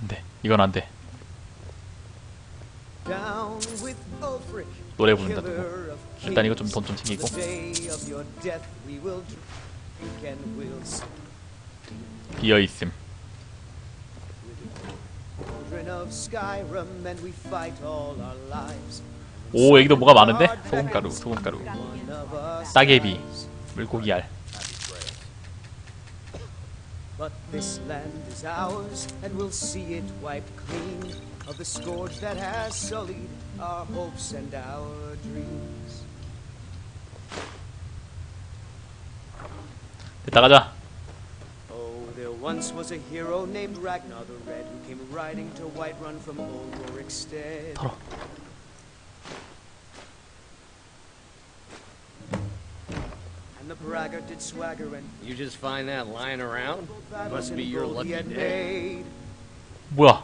안돼 이건 안돼 노래 부른다 누구 일단 이거 좀 kings. 돈좀 챙기고 비어있음. 오 여기도 뭐가 많은데? 소금가루 소금가루 따개비 dies. 물고기 알 But this land is ours, and we'll see it wiped clean of the scourge that has sullied our hopes and our dreams. 됐다 가자 Oh, there once was a hero named Ragnar the Red who came riding to Whiterun from old Rorikstead. 털 The braggart did swagger and You just find that lying around? Must be your lucky day. 뭐야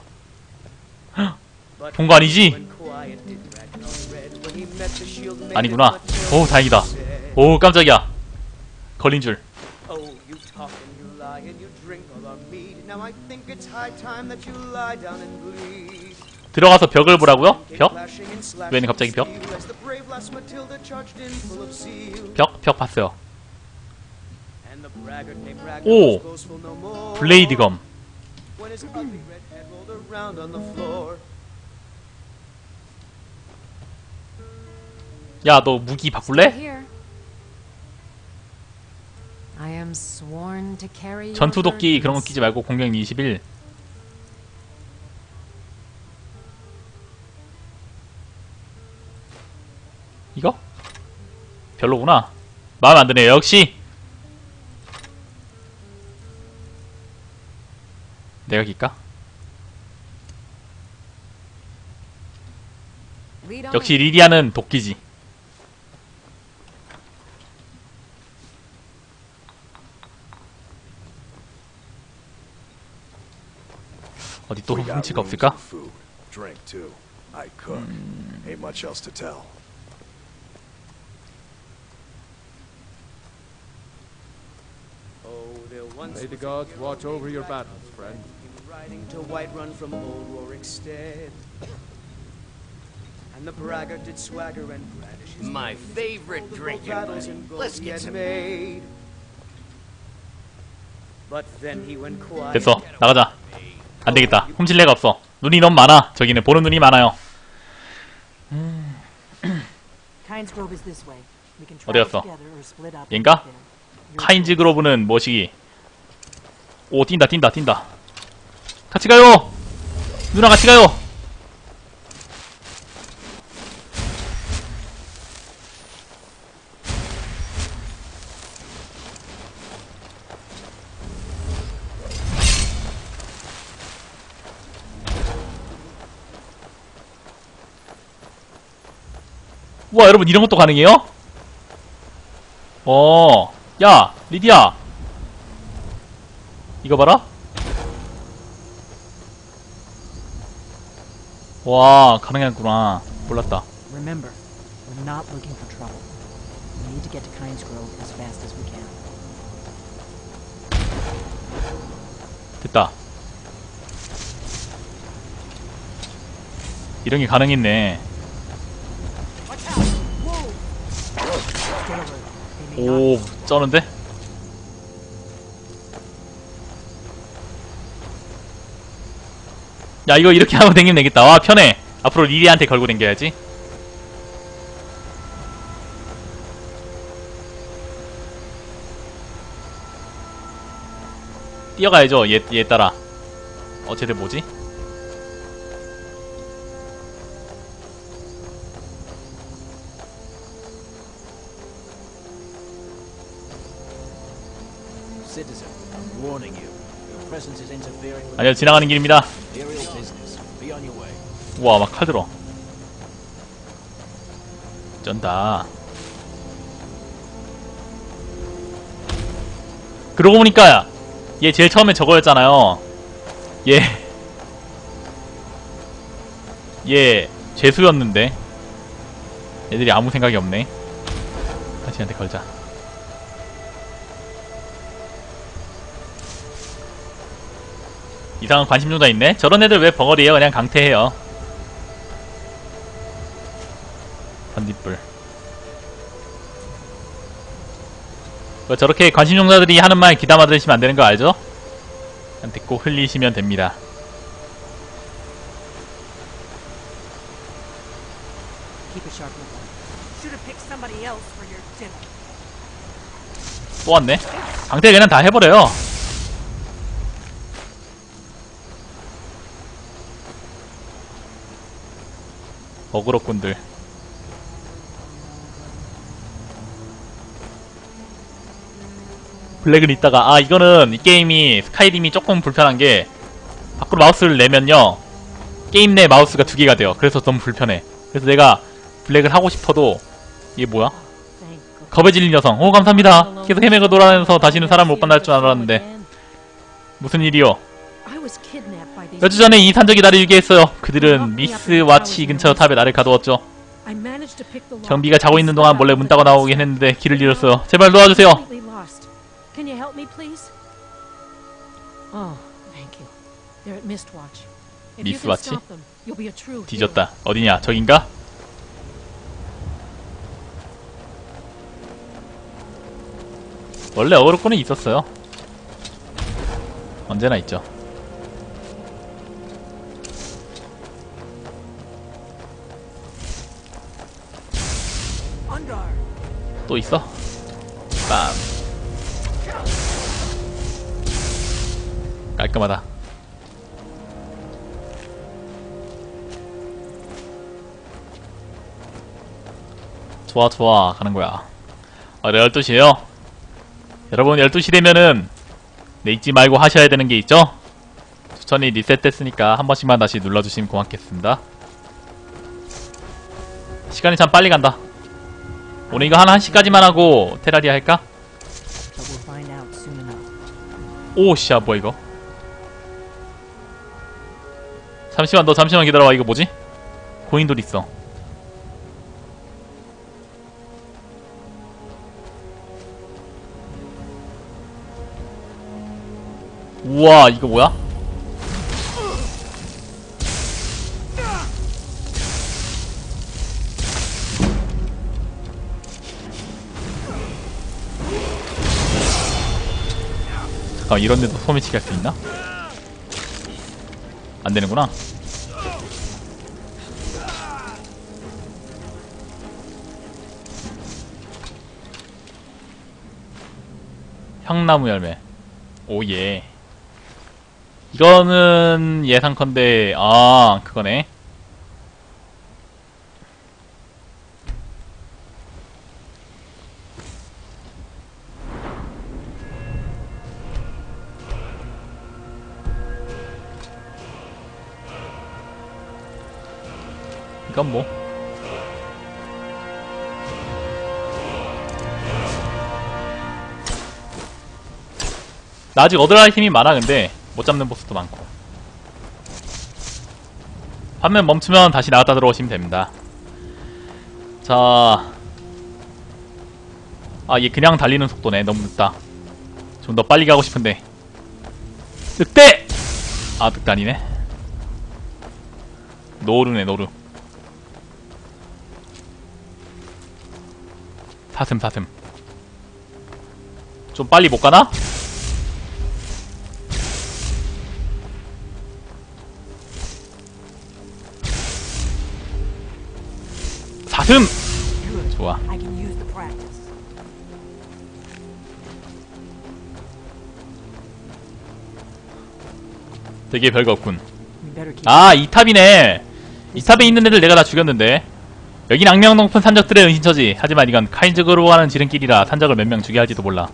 maiden 아니구나 오 다행이다 오 깜짝이야 걸린 줄 Oh, you talk and you lie and you drink all our mead. Now I think it's high time that you lie down and bleed. 들어가서 벽을 보라고요? 벽? clashing and slashing 왜 갑자기 벽? 벽? 벽 봤어요 And the braggart named Ragnar 오! 블레이드 검. 야 너 무기 바꿀래? 전투도끼 그런 거. 끼지 말고 공격 21 이거? 별로구나 마음에 안 드네요 역시 내가 on. 역시 리디아는 도끼지 어디 또 훔치가 rooms 없을까? and Food, drink too. I cook. Ain't much else to tell. Oh, there once May the was a gods hero watch over named your Ragnar battles, the friend. Riding to Whiterun from old Rorikstead. And the braggart did swagger and brandish his My blade. favorite drinking buddy. Let's get some- made. But then he went quiet. 됐어 나가자 안 되겠다 훔칠 데가 없어 눈이 너무 많아 저기는 보는 눈이 많아요 어디 갔어? 얘인가? 카인즈. 그로브는 뭐시기 오 뛴다 뛴다 뛴다 같이 가요 누나 같이 가요 우와 여러분 이런 것도 가능해요? 어, 야, 리디야. 이거 봐라. 와, 가능하구나. 몰랐다. Remember, we're not looking for trouble. We need to get to Kynes Grove as fast as we can. 됐다. 이런 게 가능했네. 오, 쩌는데? 야, 이거 이렇게 하고 댕기면 되겠다. 와, 편해. 앞으로 리디한테 걸고 댕겨야지. 뛰어가야죠, 얘, 얘 따라. 어, 쟤들 뭐지? 아니요, 지나가는 길입니다. 와, 막 칼 들어. 쩐다. 그러고 보니까 얘 제일 처음에 저거였잖아요. 얘. 얘 죄수였는데. 애들이 아무 생각이 없네. 다시한테 걸자. 이상한 관심종자 있네? 저런 애들 왜 벙어리에요? 그냥 강퇴해요. 저렇게 관심종자들이 하는 말 귀담아 들으시면 안 되는 거 알죠? 듣고 흘리시면 됩니다. 또 왔네? 강퇴 그냥 다 해버려요. 어그로꾼들. 블랙은 있다가 아 이거는 이 게임이 스카이림이 조금 불편한 게 밖으로 마우스를 내면요 게임 내 마우스가 두 개가 돼요 그래서 너무 불편해 그래서 내가 블랙을 하고 싶어도 이게 뭐야. 겁에 질린 여성. 오, 감사합니다. 계속 헤매고 돌아다니면서 다시는 사람을 못 만날 줄 알았는데. 무슨 일이요? 몇 주 전에 이 산적이 나를 유기했어요. 그들은 미스트와치 근처 탑에 나를 가두었죠. 경비가 자고 있는 동안 몰래 문 따고 나오긴 했는데 길을 잃었어요. 제발 도와주세요. Be a true hero. 뒤졌다. 어디냐? 저긴가? 원래 어그로꾼은 있었어요. 언제나 있죠. Under. 또 있어? 빰. 깔끔하다. 좋아, 좋아. 가는 거야. 아, 네, 12시에요. 여러분, 12시 되면은, 네, 잊지 말고 하셔야 되는 게 있죠? 추천이 리셋됐으니까 한 번씩만 다시 눌러주시면 고맙겠습니다. 시간이 참 빨리 간다. 오늘 이거 한 1시까지만 하고 테라리아 할까? but we'll find out soon enough. 오, 씨야, 뭐야, 이거. 잠시만, 너 잠시만 기다려봐. 이거 뭐지? 고인돌 있어. 우와, 이거 뭐야? 잠깐 이런 데도 소매치기 할 수 있나? 안 되는구나. 향나무 열매. 오예. 이거는 예상컨대 아 그거네. 이건 뭐? 나 아직 얻을 아이템이 많아 근데. 못 잡는 보스도 많고. 화면 멈추면 다시 나갔다 들어오시면 됩니다. 자... 아 얘 그냥 달리는 속도네. 너무 늦다. 좀 더 빨리 가고 싶은데. 늑대! 아 아니네. 노루네 노루 사슴 사슴 좀 빨리 못 가나? 사슴! 좋아. 되게 별거 없군. 아 이 탑이네 이 탑에 있는 애들 내가 다 죽였는데 여긴 악명 높은 산적들의 은신처지. 하지만 이건 카인적으로 가는 지름길이라 산적을 몇 명 죽여야 할지도 몰라.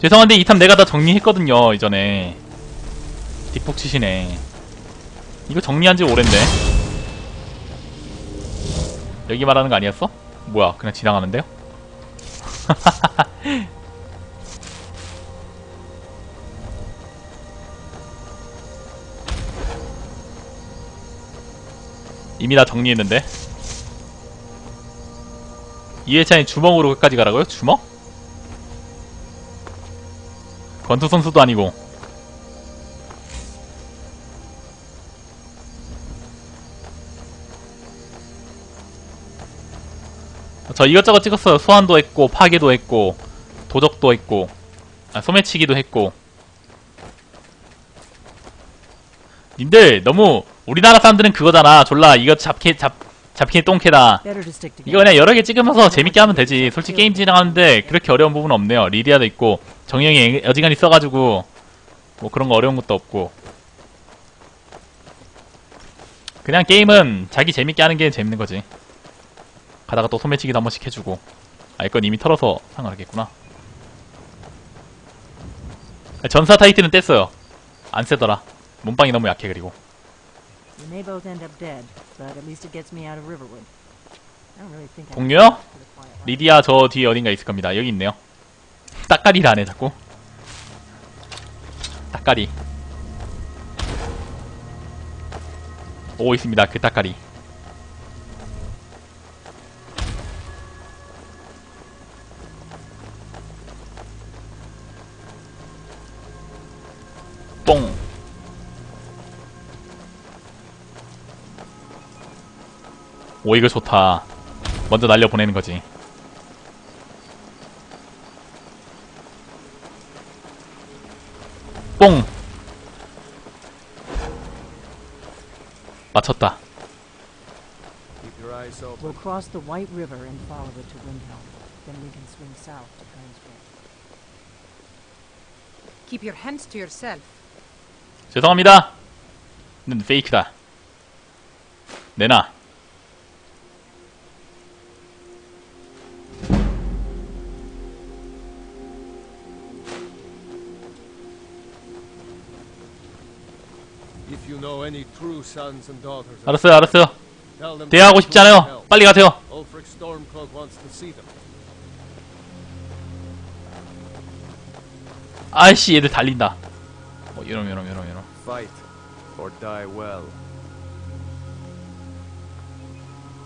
죄송한데 이 탑 내가 다 정리했거든요 이전에. 뒷북 치시네. 이거 정리한 지 오랜데? 여기 말하는 거 아니었어? 뭐야 그냥 지나가는데요? 이미 다 정리했는데 이해찬이 주먹으로 끝까지 가라고요? 주먹? 권투 선수도 아니고 저 이것저것 찍었어요 소환도 했고 파괴도 했고 도적도 했고 아, 소매치기도 했고 님들 너무 우리나라 사람들은 그거잖아 졸라 이거 잡게 잡 잡기 똥캐다. 이거 그냥 여러 개 찍으면서 재밌게 하면 되지. 솔직히 게임 진행하는데 그렇게 어려운 부분은 없네요. 리디아도 있고, 정영이 어지간히 써가지고, 뭐 그런 거 어려운 것도 없고. 그냥 게임은 자기 재밌게 하는 게 재밌는 거지. 가다가 또 소매치기도 한 번씩 해주고. 아, 이건 이미 털어서 상관없겠구나. 전사 타이틀은 뗐어요. 안 세더라. 몸빵이 너무 약해, 그리고. We may both end up dead, but at least it gets me out of Riverwood. I don't really think I 동료요? 리디아 저 뒤에 어딘가 있을 겁니다. 여기 있네요. 따까리를 안 해 자꾸. 따까리. 오고 있습니다. 그 따까리. 뽕. 오 이거 좋다. 먼저 날려 보내는 거지. 뽕. 맞췄다. Keep your eyes open. We'll cross the White River and follow it to Windhelm. Then we can swing south to Kingsgrove. Keep your hands to yourself. 죄송합니다. 는 페이크다. 내놔. 알았어요, 알았어요. tell them 대화하고 싶지 않아요. 빨리 가세요. 아이씨, 얘들 달린다. 어, 이놈, 이놈, 이놈, 이놈.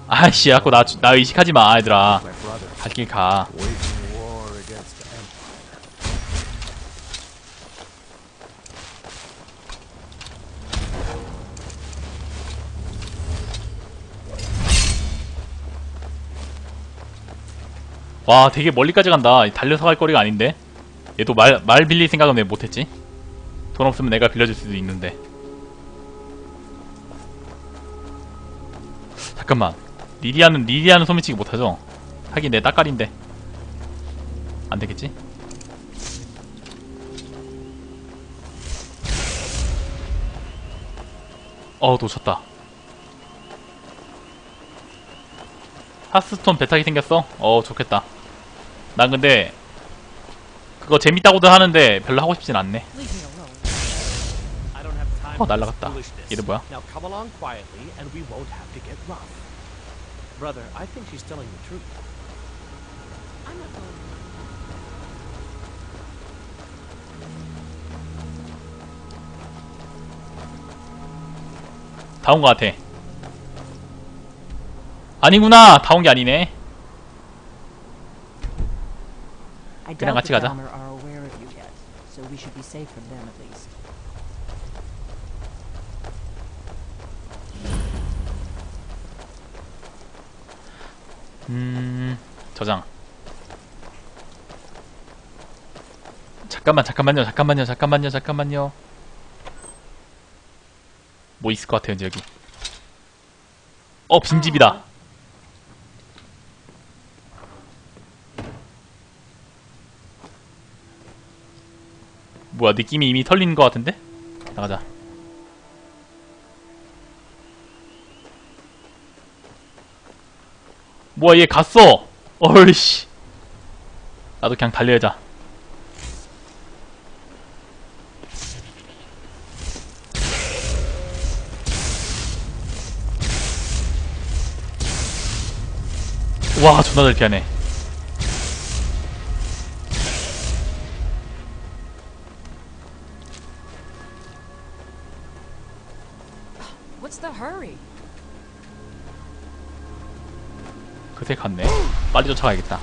아이씨, 자꾸 나, 나 의식하지 마, 얘들아. 갈 길 가. waging war against the Empire. 와, 되게 멀리까지 간다. 달려서 갈 거리가 아닌데. 얘도 말, 말 빌릴 생각은 왜 못했지? 돈 없으면 내가 빌려줄 수도 있는데. 잠깐만. 리디아는, 리디아는 소매치기 못하죠? 하긴 내 따까리인데. 안 되겠지? 어, 놓쳤다. 하스스톤 배타기 생겼어? 어, 좋겠다. 난 근데, 그거 재밌다고도 하는데 별로 하고 싶진 않네. 어, 날라갔다. 얘들 뭐야? Now come along quietly and we won't have to get rough. Brother, I think she's telling the truth. I'm not going. 다온 것 같아. 아니구나. 다온 게 아니네. I 그냥 같이 가자. 음, 저장. 잠깐만, 잠깐만요, 잠깐만요, 잠깐만요, 잠깐만요. 뭐 있을 것 같아요, 이제 여기. 어, 빈집이다. 뭐야, 느낌이 이미 털린 것 같은데? 나가자. 뭐야, 얘 갔어! 어이씨. 나도 그냥 달려야자. 와, 존나 잘 피하네. 빨리 쫓아가야겠다.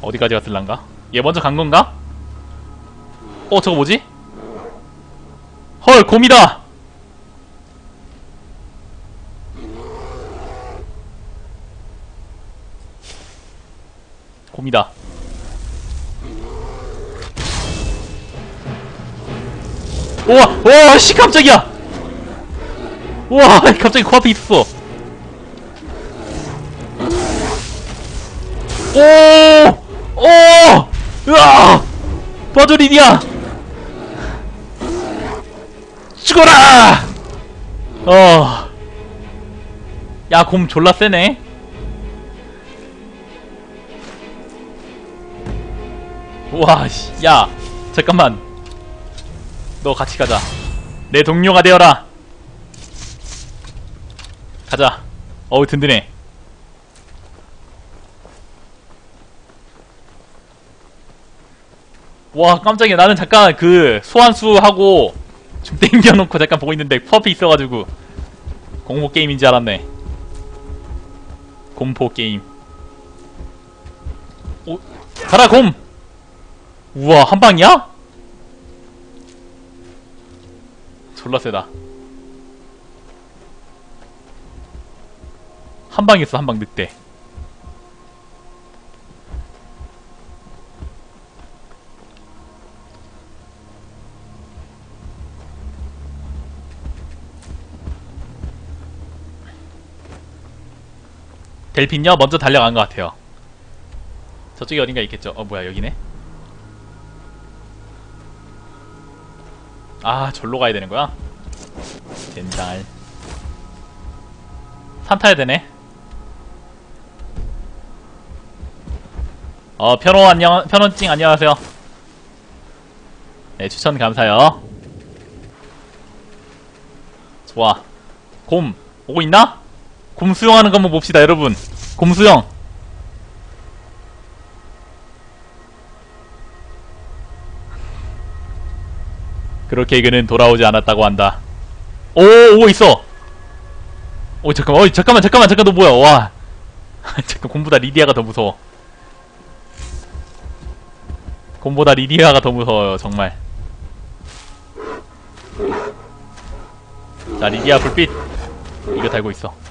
어디까지 갔을란가? 얘 먼저 간 건가? 어, 저거 뭐지? 헐, 곰이다! 곰이다. 우와, 우와, 씨, 깜짝이야! 우와, 갑자기 코앞에 있었어. 오! 오! 으아! 봐줘, 리디야! 죽어라! 어. 야, 곰 졸라 세네. 와, 씨, 야, 잠깐만. 너 같이 가자. 내 동료가 되어라. 가자. 어우, 든든해. 와, 깜짝이야. 나는 잠깐 그 소환수하고 좀 땡겨놓고 잠깐 보고 있는데 퍼피 있어가지고 공포 게임인 줄 알았네. 공포 게임. 오, 가라 곰. 우와 한 방이야? 졸라 세다. 한 방이었어 한방 늑대. 델핀요? 먼저 달려간 것 같아요. 저쪽에 어딘가 있겠죠? 어 뭐야 여기네? 아 절로 가야 되는 거야? 젠장 산 타야 되네 어 편호 안녕 편호찡 안녕하세요 네 추천 감사요 좋아 곰 오고 있나? 곰 수영하는 거 한번 봅시다 여러분 곰 수영 그렇게 그는 돌아오지 않았다고 한다. 오, 오고 있어. 오, 잠깐만, 어, 잠깐만, 잠깐만, 잠깐, 너 뭐야? 와, 잠깐, 곰보다 리디아가 더 무서워. 곰보다 리디아가 더 무서워요, 정말. 자, 리디아 불빛. 이거 달고 있어.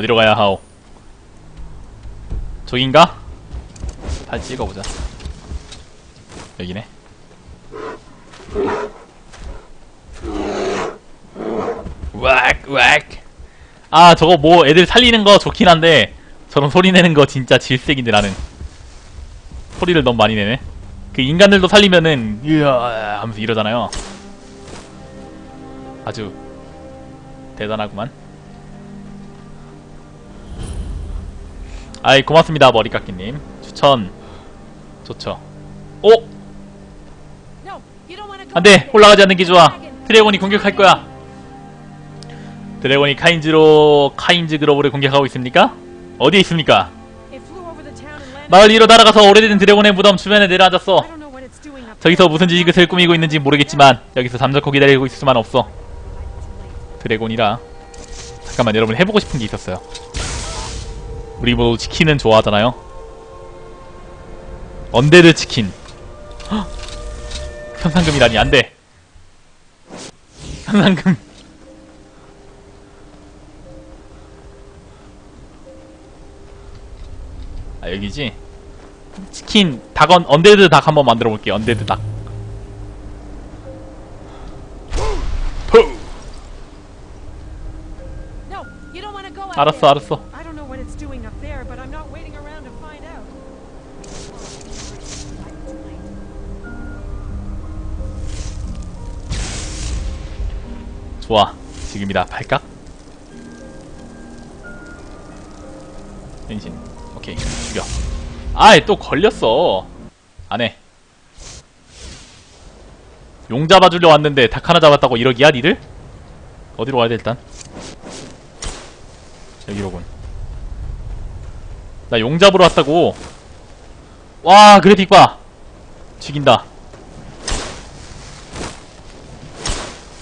어디로 가야 하오? 저긴가? 발 찍어보자. 여기네. 왁 왁. 아 저거 뭐 애들 살리는 거 좋긴 한데 저런 소리 내는 거 진짜 질색인데 나는. 소리를 너무 많이 내네. 그 인간들도 살리면은 으아 하면서 이러잖아요. 아주 대단하구만 아이 고맙습니다 머리깎이님. 추천. 좋죠. 오! 안돼! 올라가지 않는 게 좋아 드래곤이 공격할 거야. 드래곤이 카인즈로 카인즈 그로브를 공격하고 있습니까? 어디에 있습니까? 마을 위로 날아가서 오래된 드래곤의 무덤 주변에 내려앉았어. 저기서 무슨 짓을 꾸미고 있는지 모르겠지만 여기서 잠자코 기다리고 있을 수만 없어. 드래곤이라. 잠깐만 여러분 해보고 싶은 게 있었어요 우리 모두 치킨은 좋아하잖아요. undead 치킨. 헉! 현상금이라니 안 돼. 현상금. 아 여기지? 치킨 닭 언 언데드 닭 한번 만들어 볼게요. 언데드 닭. 알았어. 알았어 좋아. 지금이다. 팔각 변신 오케이. 죽여. 아이 또 걸렸어. 안해. 용 잡아주려 왔는데 닭 하나 잡았다고 이러기야 니들? 어디로 가야 돼 일단? 여기로군. 나 용 잡으러 왔다고. 와 그래픽 봐. 죽인다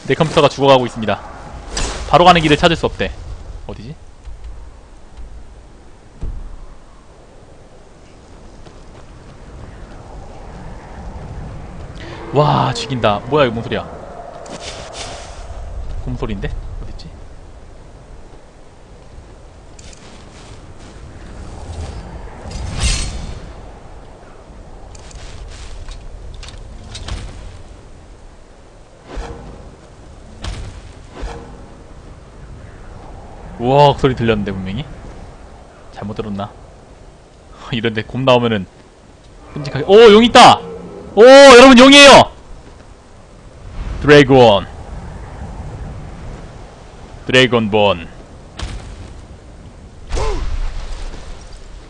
내 컴퓨터가 죽어가고 있습니다. 바로 가는 길을 찾을 수 없대. 어디지? 와 죽인다. 뭐야 이거 뭔 소리야? 곰소리인데? 어딨지? 우와 소리 들렸는데 분명히? 잘못 들었나? 이런데 곰 나오면은 끔찍하게 오 용 있다! 오 여러분 용이에요! 드래곤. 드래곤본.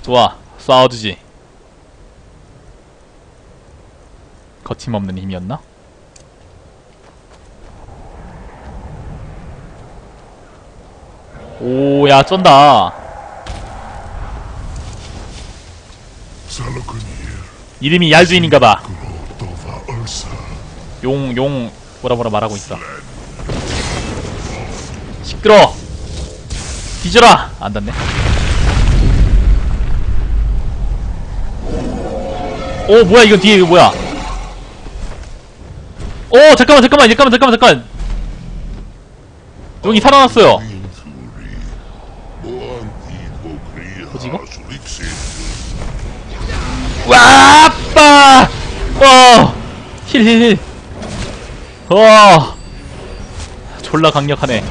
좋아 싸워주지. 거침없는 힘이었나? 오 야 쩐다. 이름이 얄주인인가봐. 용 용 뭐라 뭐라 말하고 있어. 시끄러. 뒤져라. 안 닿네. 오 뭐야 이건 뒤에 이거 뭐야? 오 잠깐만 잠깐만 잠깐만 잠깐만 잠깐 용이 살아났어요 와 아빠! 어 힐힐힐. 와 졸라 강력하네.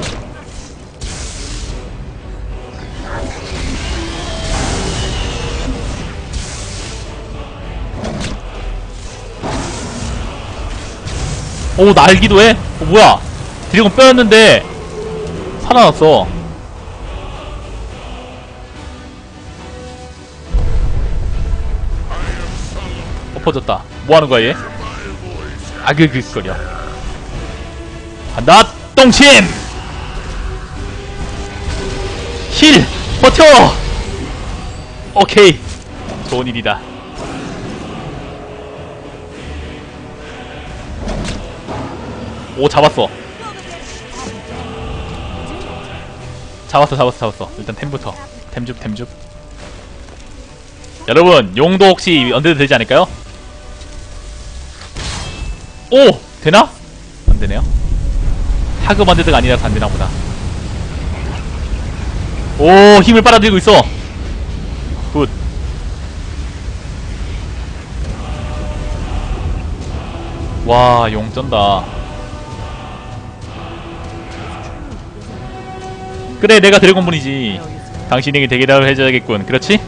오 날기도 해? 어, 뭐야? 드래곤 빼었는데 살아났어 엎어졌다. 뭐하는 거야 얘? 아그그거려. 간다 똥침! 힐 버텨! 오케이. 좋은 일이다. 오 잡았어. 잡았어 잡았어 잡았어. 일단 템부터. 템줍 템줍. 여러분 용도 혹시 undead 되지 않을까요? 오! 되나? 안되네요 하급 undead가 아니라서 안되나 보다 오 힘을 빨아들이고 있어 good 와, 용 쩐다. 그래, 내가 드래곤분이지. 당신에게 대기를 해줘야겠군. 그렇지?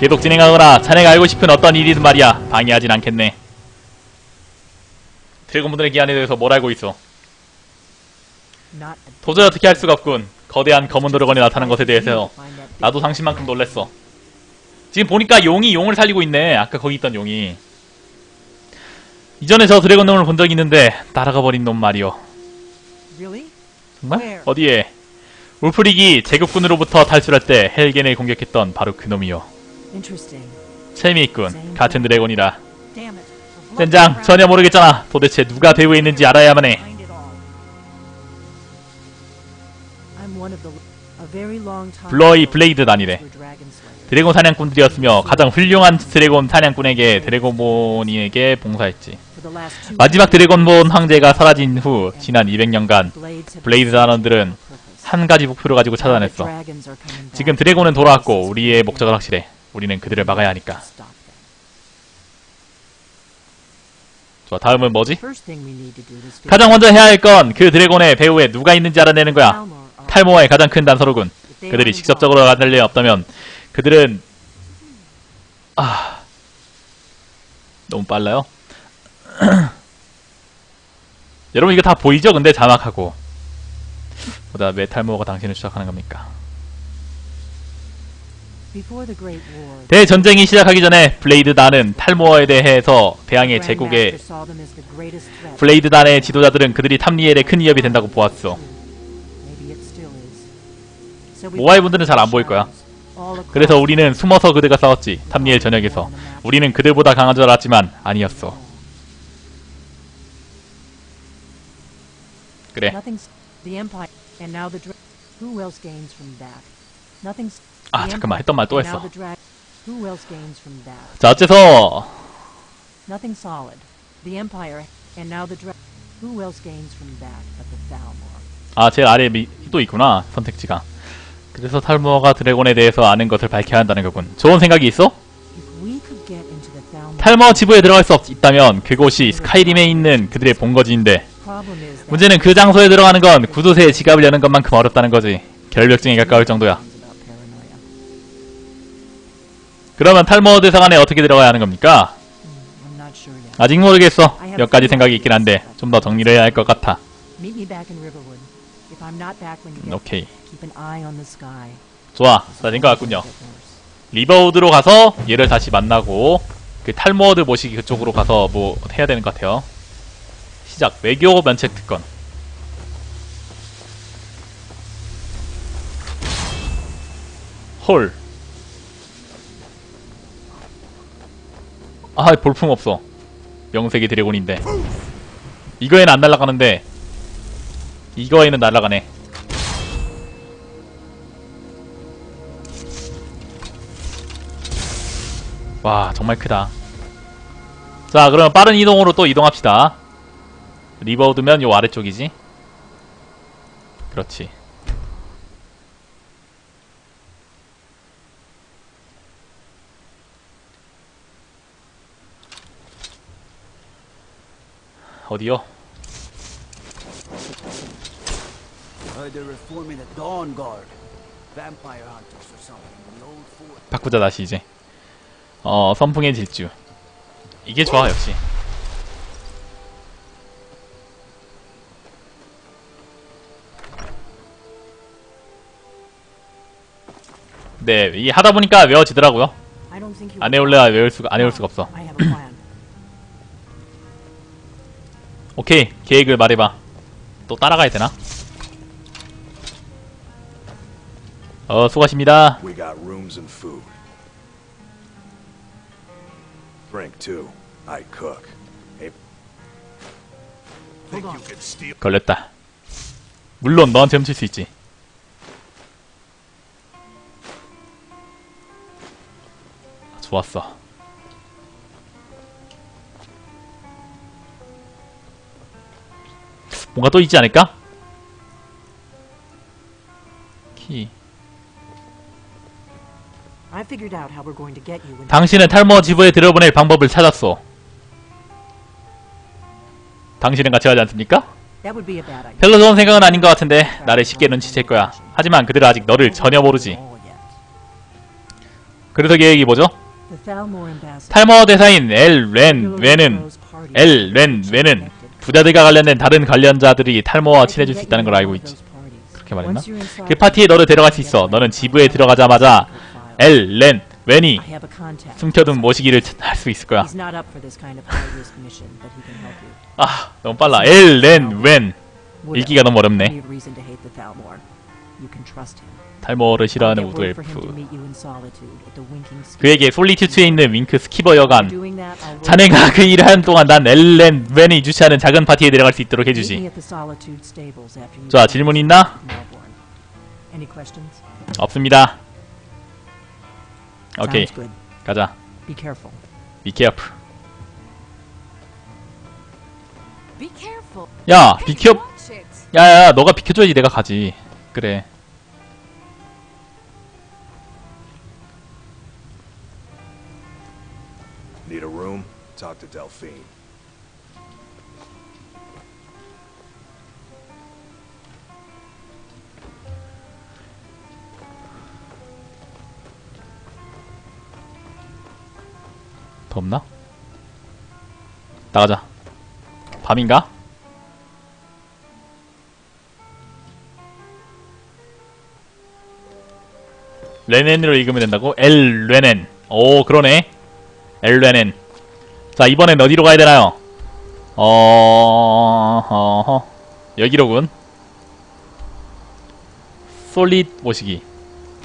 계속 진행하거나 자네가 알고 싶은 어떤 일이든 말이야. 방해하진 않겠네. 드래곤분들의 기한에 대해서 뭘 알고 있어? 도저히 어떻게 할 수가 없군. 거대한 검은 드래곤이 나타난 것에 대해서 나도 상심만큼 놀랬어. 지금 보니까 용이 용을 살리고 있네. 아까 거기 있던 용이. 이전에 저 드래곤 놈을 본 적이 있는데 따라가 버린 놈 말이오. 정말? 어디에? 울프릭이 제국군으로부터 탈출할 때 헬겐을 공격했던 바로 그 놈이요. Interesting. 재미있군. 같은 드래곤이라. 젠장, 전혀 모르겠잖아. 도대체 누가 배후에 있는지 알아야만 해. 블러이 블레이드 단이래. 드래곤 사냥꾼들이었으며 가장 훌륭한 드래곤 사냥꾼에게 드래곤본이에게 봉사했지. 마지막 드래곤본 황제가 사라진 후 지난 200년간 blades have 블레이드 단원들은. 한 가지 목표를 가지고 찾아냈어. 지금 드래곤은 돌아왔고 우리의 목적은 확실해. 우리는 그들을 막아야 하니까. Stop them. 좋아, 다음은 뭐지? 가장 먼저 해야 할 건 그 드래곤의 배후에 누가 있는지 알아내는 거야. 탈모아의 가장 큰 단서로군. 그들이 직접적으로 만날 리 없다면 그들은 아 너무 빨라요. 여러분 이거 다 보이죠? 근데 자막하고 보다 메탈모어가 당신을 추적하는 겁니까? 대전쟁이 시작하기 전에 블레이드 단은 탈모어에 대해서 대항해 제국의 saw them as the greatest threat. 블레이드 단의 지도자들은 그들이 탐리엘의 큰 위협이 된다고 보았어. 모아이 분들은 잘 안 보일 거야. 그래서 우리는 숨어서 그들과 싸웠지. 탐리엘 전역에서. 우리는 그들보다 강한 줄 알았지만 아니었어. 그래. 아, 잠깐만. 했던 말 또 했어. 자, 어째서 Nothing solid. The Empire, and now the dra- Who else gains from that but the Thalmor? 아, 제일 아래에 미, 또 있구나. 선택지가. 그래서 탈모어가 드래곤에 대해서 아는 것을 밝혀야 한다는 거군. 좋은 생각이 있어? 탈모어 지부에 들어갈 수 없, 있다면 그곳이 스카이림에 있는 그들의 본거지인데 문제는 그 장소에 들어가는 건 구두쇠의 지갑을 여는 것만큼 어렵다는 거지. 결벽증에 가까울 정도야. 그러면 탈모 대상 안에 어떻게 들어가야 하는 겁니까? 아직 모르겠어. 몇 가지 생각이 있긴 한데 좀 더 정리를 해야 할 것 같아. 오케이. 좋아. 것 같군요. 리버우드로 가서 얘를 다시 만나고 그 탈모어드 모시기 그쪽으로 가서 뭐 해야 되는 것 같아요. 시작. 외교 면책 특권. 헐. 아, 볼품 없어. 명색이 드래곤인데. 이거에는 안 날아가는데 이거에는 날아가네. 와 정말 크다 자 그러면 빠른 이동으로 또 이동합시다 리버우드면 요 아래쪽이지 그렇지 어디요? Heard they're reforming the Dawn Guard. Vampire hunters or something in old fort. 바꾸자 다시 이제. 어 선풍의 질주. 이게 좋아 역시. 네 이게 하다 보니까 외워지더라고요. 안 외울래야 외울 수가 안 외울 수가 없어 오케이 계획을 말해봐. 또 따라가야 되나? 어 수고하십니다. 걸렸다. 물론 너한테 훔칠 수 있지. 좋았어 뭔가 또 있지 않을까? 키. 당신은 탈모 지부에 들여보낼 방법을 찾았소. 당신은 같이 가지 않습니까? 별로 좋은 생각은 아닌 것 같은데 나를 쉽게 눈치챌 거야. 하지만 그들은 아직 너를 전혀 모르지. Yet. 그래서 계획이 뭐죠? 탈모 대사인 엘렌 웨는 엘렌 웨는 부자들과 관련된 다른 관련자들이 탈모와 친해질 수 있다는 걸 알고 있지. 그렇게 말했나? 그 파티에 너를 데려갈 수 있어. 너는 지부에 들어가자마자 엘 렌 웬이. 숨겨둔 모시기를 할 수 있을 거야. 아 너무 빨라. 엘 렌 웬 읽기가 너무 어렵네 탈모어를 싫어하는 우드 엘프 meet you in Solitude at the Winking Skeever. 그에게 솔리튜드에 있는 윙크 스키버 여관 자네가 그 일을 하는 동안 난 엘렌 웬이 주최하는 작은 파티에 들어갈 수 있도록 해주지 자 질문 있나? 없습니다 오케이. 가자 Be careful. Be careful Be careful. 야 비켜. 야야야 너가 비켜줘야지 내가 가지 그래 Talk to Delphine. 덥나? 나가자 밤인가? 레넨으로 읽으면 된다고? 엘 레넨 오 그러네 엘 레넨 자 이번엔 어디로 가야 되나요? 어... 어허 여기로군 솔릿 모시기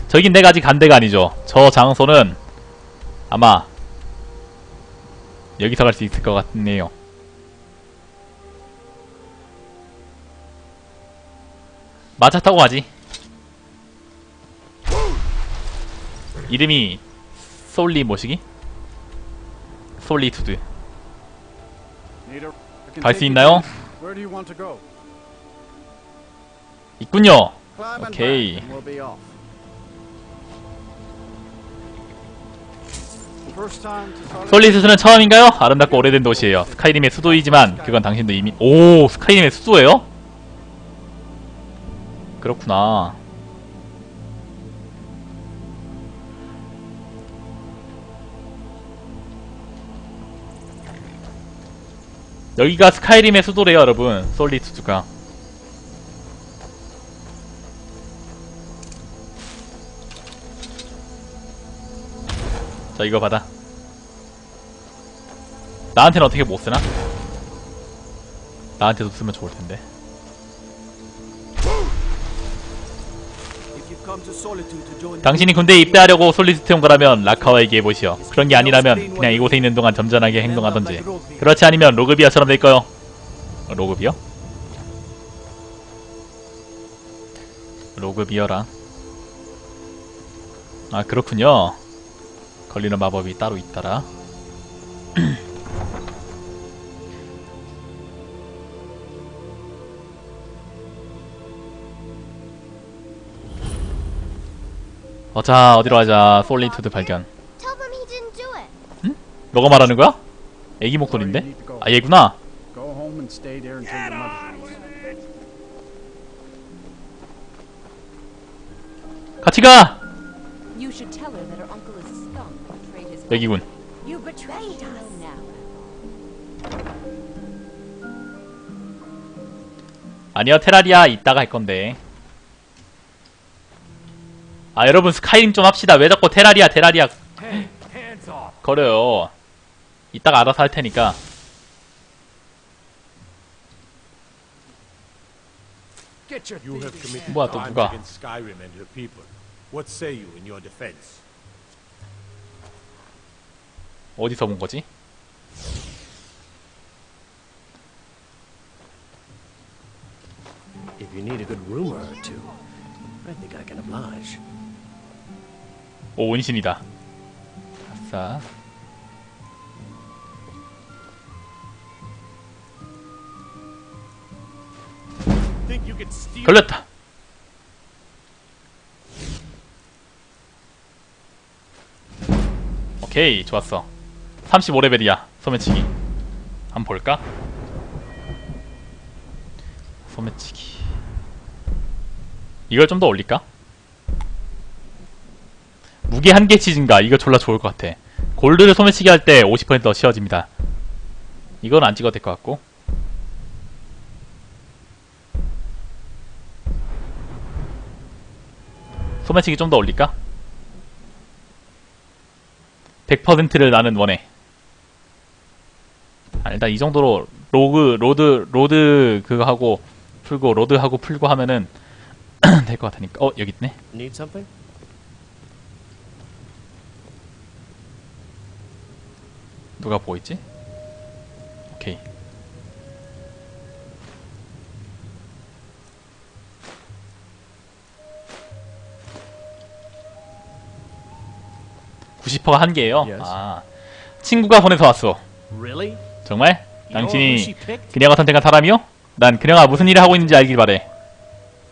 저긴 내가 아직 간 데가 아니죠 저 장소는 아마 여기서 갈 수 있을 것 같네요. 마차 타고 가지. 이름이 솔리 뭐시기? 솔리투드. 갈 수 있나요? 있군요. Solitude. 솔리투드는 처음인가요? 아름답고 오래된 도시예요. 스카이림의 수도이지만 그건 당신도 이미 오 스카이림의 수도예요? 그렇구나. 여기가 스카이림의 수도래요 여러분. 솔리투드가. 자 이거 받아. 나한테는 어떻게 못쓰나? 나한테도 쓰면 좋을텐데 당신이 군대에 입대하려고 솔리튜드에 온 거라면 라카와 얘기해 보시오. 그런 게 아니라면 그냥 이곳에 있는 동안 점잖하게 행동하던지. 그렇지 않으면 로그비아처럼 될 거요. 어, 로그비어? 로그비어랑. 아 그렇군요. 걸리는 마법이 따로 있더라. 어 자 어디로 가자. 솔리투드 발견. It. 너가 말하는 거야? 애기 목소리인데? 아 얘구나. 같이 가. Now. 아니요 테라리아 이따가 할 건데. 아 여러분 스카이림 좀 합시다. 왜 자꾸 테라리아 테라리아. 거려요. 이따가 알아서 할 테니까. 뭐야, 또 누가? 어디서 본 거지? If you need a good rumor or two, I think I can oblige. 오 원신이다. 아싸. 걸렸다. 오케이 좋았어. 35레벨이야 소매치기. 한번 볼까? 소매치기. 이걸 좀 더 올릴까? 무게 한 개치 증가 이거 졸라 좋을 것 같아. 골드를 소매치기 할 때 50%더 씌워집니다. 이건 안 찍어도 될 것 같고. 소매치기 좀 더 올릴까? 100%를 나는 원해. 아, 일단 이 정도로 로그 load load 그거 하고 풀고 load 하고 풀고 하면은 될 것 같으니까. 어 여기 있네. Need something? 누가 보고 있지? 오케이. (90%가) 한 개예요. Yes. 아 친구가 보내서 왔어. Really? 정말? 당신이? 그녀가 선택한 사람이요? 난 그녀가 무슨 일을 하고 있는지 알길 바래.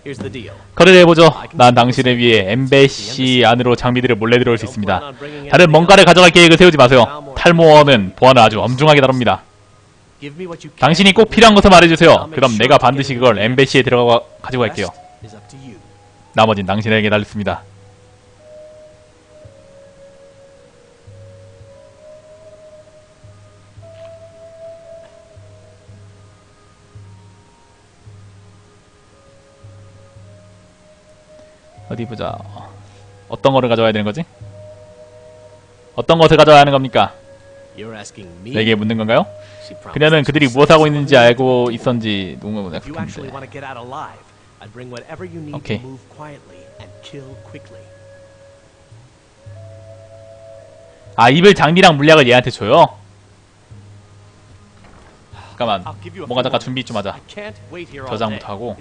Here's the deal. 거래를 해보죠. 난 당신을 위해 엠베시 안으로 장비들을 몰래 들어올 수 있습니다. 다른 뭔가를 가져갈 계획을 세우지 마세요. 탈모어는 보안을 아주 엄중하게 다룹니다. 당신이 꼭 필요한 것을 말해주세요. 그럼 내가 반드시 그걸 엠베시에 들어가 가지고 갈게요. 나머진 당신에게 달렸습니다. 어디 보자. 어떤 거를 가져와야 되는 거지? 어떤 것을 가져와야 하는 겁니까? 내게 묻는 건가요? 그녀는 그들이 무엇을 하고 있는지. 알고 있었는지 and kill quickly. 아 입을 장비랑 물약을 얘한테 줘요? 잠깐만 뭔가 잠깐. 준비 좀 하자 저장부터. 하고.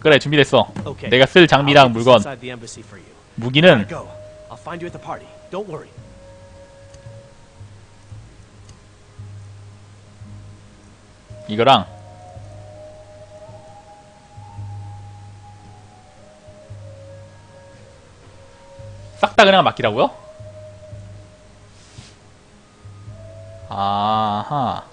그래 준비됐어. 내가 쓸 장비랑 물건. 무기는. 이거랑 싹 다 그냥 맡기라고요? 아하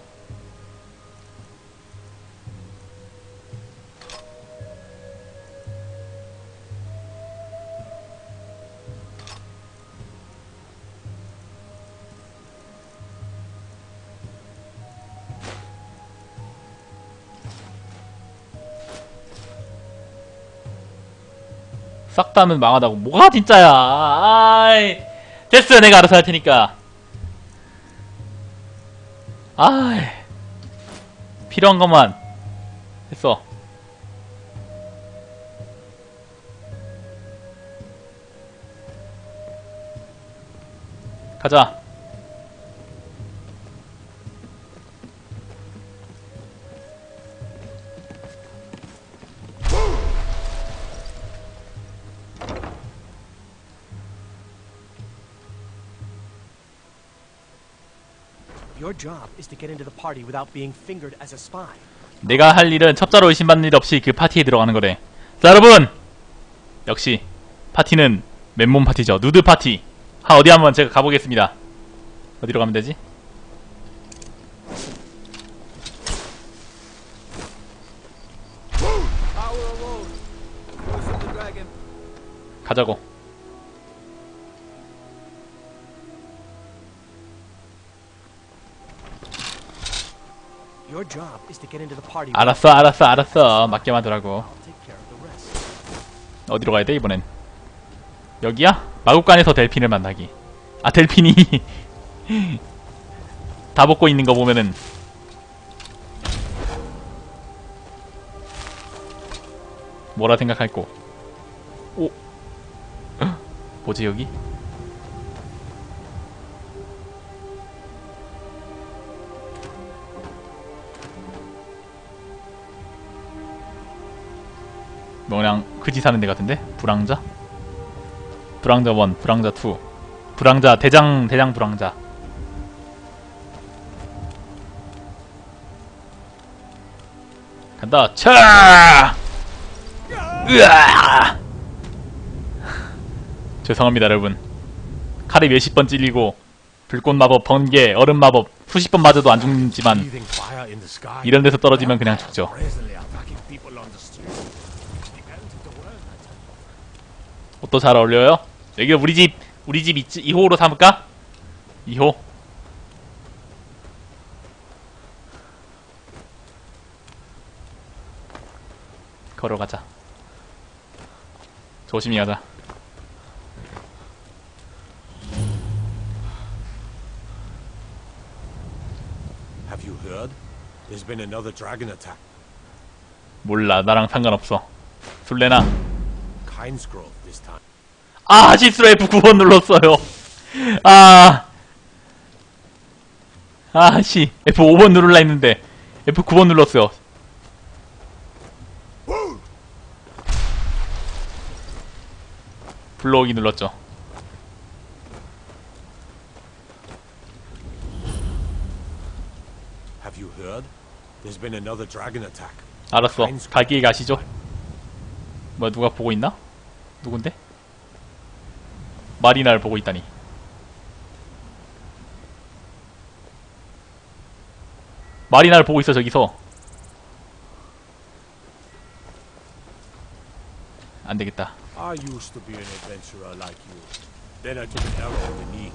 싹 다면 망하다고. 뭐가 진짜야? 아이. 됐어 내가 알아서 할 테니까. 아이. 필요한 것만 했어. 가자 Your job is to get into the party without being fingered as a spy. 내가 할 일은 첩자로 의심받는 일 없이 그 파티에 들어가는 거래. 자, 여러분! 역시, 파티는 맨몸 파티죠. 누드 파티. 하, 어디 한번 제가 가보겠습니다. 어디로 가면 되지? 가자고. 알았어, 알았어, 알았어. 맡겨만 두라고. 어디로 가야 돼, 이번엔? 여기야? 마국간에서 델핀을 만나기. 아, 델핀이. 다 벗고 있는 거 보면은. 뭐라 생각할 거. 오. 뭐지, 여기? 뭐 그냥 그지 사는 데 같은데? 불황자? 불황자 1, 불황자 2 불황자 대장 대장 불황자. 간다. 차! 으아! 죄송합니다 여러분. 칼에 몇십 번 찔리고 불꽃 마법 번개 얼음 마법 수십 번 맞아도 안 죽지만. 이런 데서 떨어지면 그냥 죽죠 Presently attacking people on the street. The end of the world, I tell you. 옷도 잘 어울려요? 여기 우리 집 우리 집 2호로 삼을까? 2호. 걸어가자. 조심히 가자. Have you heard? There's been another dragon attack. 몰라. 나랑 상관없어. 술래나 아 실수로 F9번 눌렀어요 아 아 씨 F5번 누를라 했는데 F9번 눌렀어요 불러오기 눌렀죠. 알았어 갈길 가시죠 뭐야 누가 보고 있나? 누군데? 말이 날 보고 있다니 말이 날 보고 있어 저기서 안 되겠다 I used to be an adventurer like you. Then I took an arrow in the knee.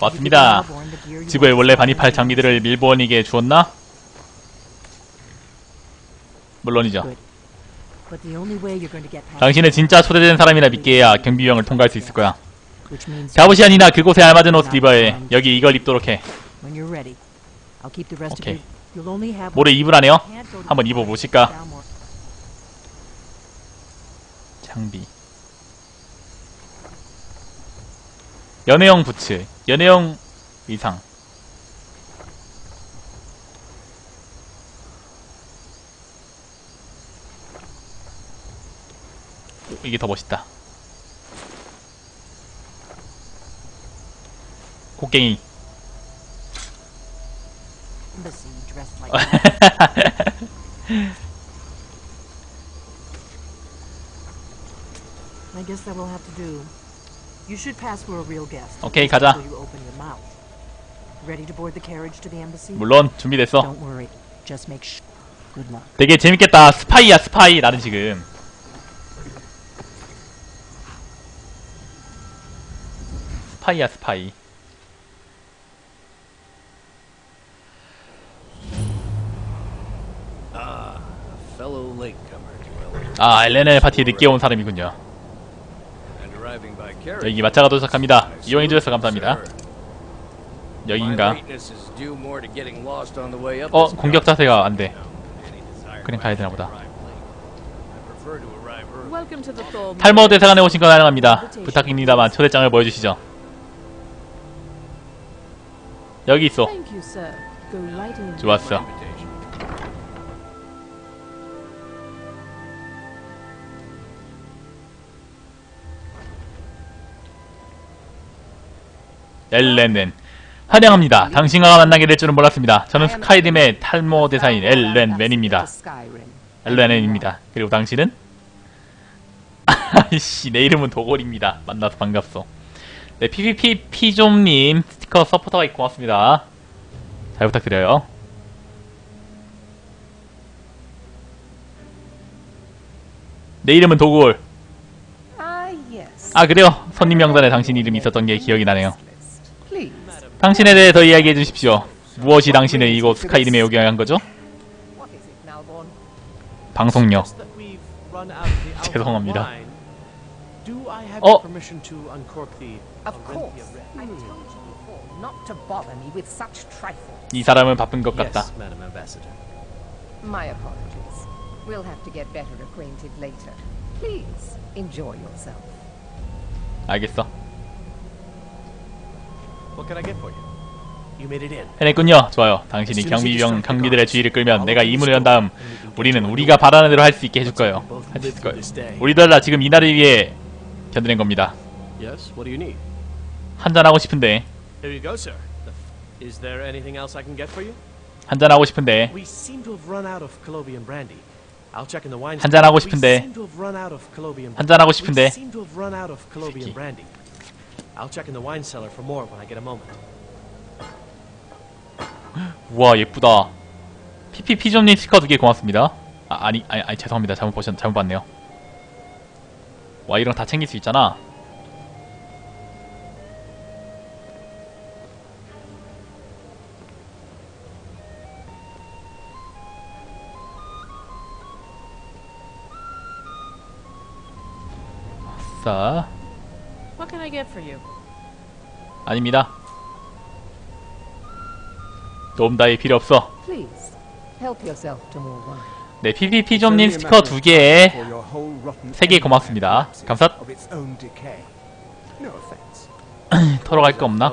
왔습니다 지구에 원래 반입할 장비들을 밀본에게 주었나? 물론이죠 당신은 진짜 초대된 사람이라 믿게 해야 경비병을 통과할 수 있을 거야 자부시안이나 그곳에 알맞은 옷을 입어야 해 여기 이걸 입도록 해 have 모래 입으라네요? 한번 입어보실까? 장비 연애용 부츠 연애용 의상 이게 더 멋있다 곡괭이. 오케이, 가자. 물론 준비됐어. 되게 재밌겠다 스파이야 스파이 나는 지금 스파이야 스파이 아 엘레네 파티에 늦게 온 사람이군요. 여기 마차가 도착합니다 이용해주셔서 감사합니다 up 어 공격 자세가 안돼. 그냥 가야 되나 보다 I prefer to arrive early. Welcome to the Thor. 탈모 대사관에 오신 건 환영합니다 부탁입니다만 초대장을 보여주시죠 여기 있어. 좋았어. 엘렌넨 환영합니다. 당신과 만나게 될 줄은 몰랐습니다. 저는 스카이림의 탈모 대사인 엘렌맨입니다. 엘렌맨입니다. 그리고 당신은? 아이씨 내 이름은 도골입니다. 만나서 반갑소 네 PVP 피좀님 스티커 서포터가 있고 고맙습니다 잘 부탁드려요 내 이름은 도골 Ah. 아 그래요 손님 명단에 당신 이름이 있었던 게 기억이 나네요. 당신에 대해 더 이야기해 주십시오 무엇이 당신을 이곳 스카이림에 오게 한 거죠? 방송력 죄송합니다. 어? Of course. I told you before not to bother me with such trifle. 이 사람은 바쁜 것 같다 Yes, Madam Ambassador. My apologies. We'll have to get better acquainted later. Please enjoy yourself. 알겠어 What can I get for you? You made it in. 해냈군요 좋아요 당신이 경비병 경비들의 주의를 끌면 내가 이문을 연 다음 우리는 우리가 바라는 대로 할 수 있게 해줄 거예요 할수 있을 거예요 우리들 다 지금 이 날을 위해 견디는 겁니다 Yes, what do you need? 한잔 하고 싶은데 Here you go, sir. Is there anything else I can get for you? 한잔 하고 싶은데 We seem to have run out of Colobian brandy. I'll check in the wine. 한잔 하고 We 싶은데. of Colobian. 한잔 하고 We 싶은데. seem to have run out of Colobian 새끼. brandy. I'll check in the wine cellar for more when I get a moment. 우와 예쁘다 PPP 좀님 스티커 두 개 고맙습니다 아, 아니 아니 아니 죄송합니다 잘못 보셨 잘못 봤네요 와 이런 거 다 챙길 수 있잖아 아싸 What can I get for you? 아닙니다 도움 따위 필요 없어 Please help yourself to more wine. 네 PPP 좀님 스티커 두 개에 세 개 고맙습니다 감사. 털어갈 거 없나?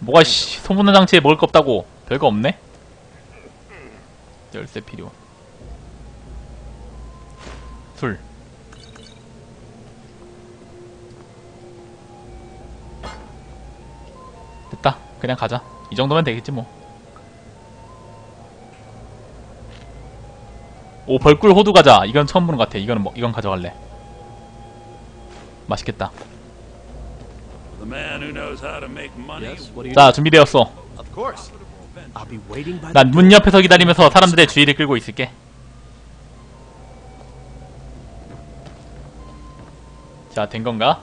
뭐가 씨 소문난 장치에 먹을 거 없다고 별거 없네 열쇠 필요 술 그냥 가자. 이 정도면 되겠지 뭐. 오 벌꿀 호두 과자. 이건 처음 보는 것 같아. 이거는 뭐 이건 가져갈래. 맛있겠다. 자 준비되었어. 난 문 옆에서 기다리면서 사람들의 주의를 끌고 있을게. 자, 된 건가?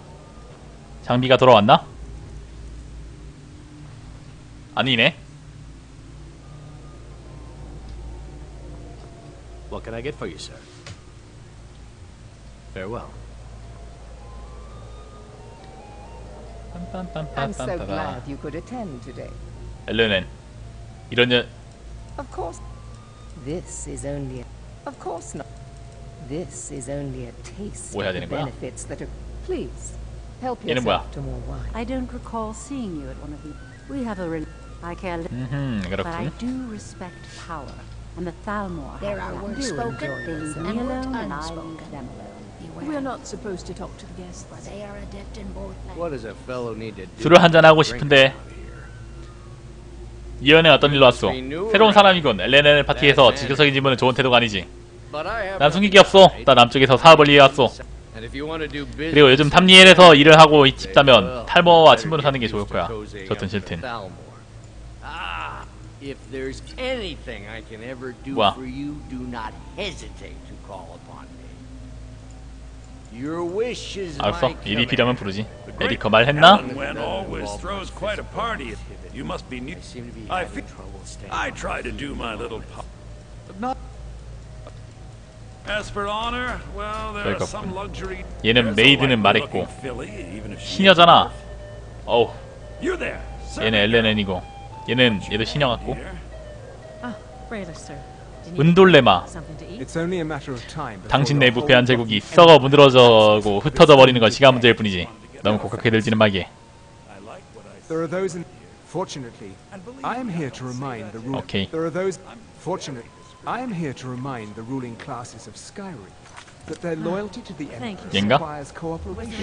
장비가 돌아왔나? 아니네. What can I get for you, sir? Farewell. I'm so glad you could attend today. 엘레넨. 이런 년 Of course. This is only a... Of course not. This is only a taste 뭐 해야 of the 되는 거야? benefits that are... Please, help 얘는 yourself 뭐야? to more wine. I don't recall seeing you at one of the. We have a. I care little, 음, but I 그렇군. do respect power, and the Thalmor. There are words spoken leave and me words alone, and I unspoken. them alone. We're not supposed to talk to the guests. They are adept in both What does a fellow need to do? 술을 한잔 하고 싶은데? 이연에 어떤 일로 왔어? 새로운 사람이군. 엘레넨 파티에서 직접적인 질문은 좋은 태도가 아니지. 난 숨기기 없어. 나 남쪽에서 사업을 business, 그리고 요즘 탐리엘에서 일을 하고 will. 탈모와 친분을 사는 게 좋을 to 거야. 좋든 싫든. Ah, if there's anything I can ever do 뭐야? for you, do not hesitate to call upon me. Your wish is 알았어. my 일이. 필요하면 부르지. 에리커 말했나? Alan Wen always throws quite a party. You must be new. I seem to be I having fe- trouble staying I on try to do my little part. But not. As for honor, well, there are some luxury. 얘는 메이드는 말했고 시녀잖아 어우. 얘는 엘레넨이고 얘는 얘도 시녀 같고 Ah, 은돌레마 something to eat? It's only a matter of time. before 당신 내부 whole 괴한 제국이 썩어 문드러져고 흩어져 버리는 건 시간 문제일 뿐이지 너무 곱게 들지는